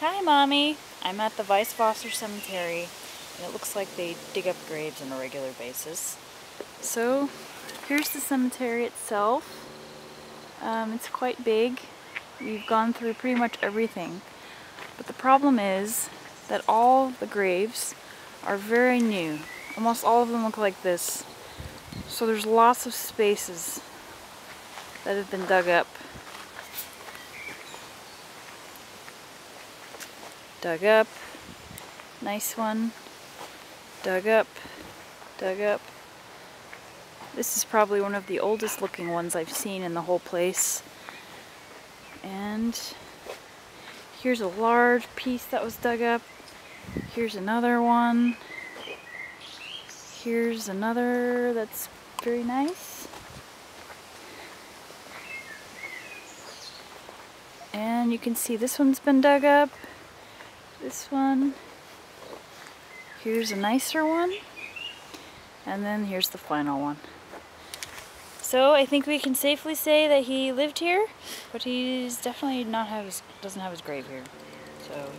Hi, Mommy. I'm at the Weisswasser Cemetery, and it looks like they dig up graves on a regular basis. So, here's the cemetery itself. Um, it's quite big. We've gone through pretty much everything. But the problem is that all the graves are very new. Almost all of them look like this. So there's lots of spaces that have been dug up. Dug up. Nice one. Dug up. Dug up. This is probably one of the oldest looking ones I've seen in the whole place. And here's a large piece that was dug up. Here's another one. Here's another that's very nice. And you can see this one's been dug up. This one. Here's a nicer one. And then here's the final one. So I think we can safely say that he lived here, but he's definitely not have his, doesn't have his grave here. So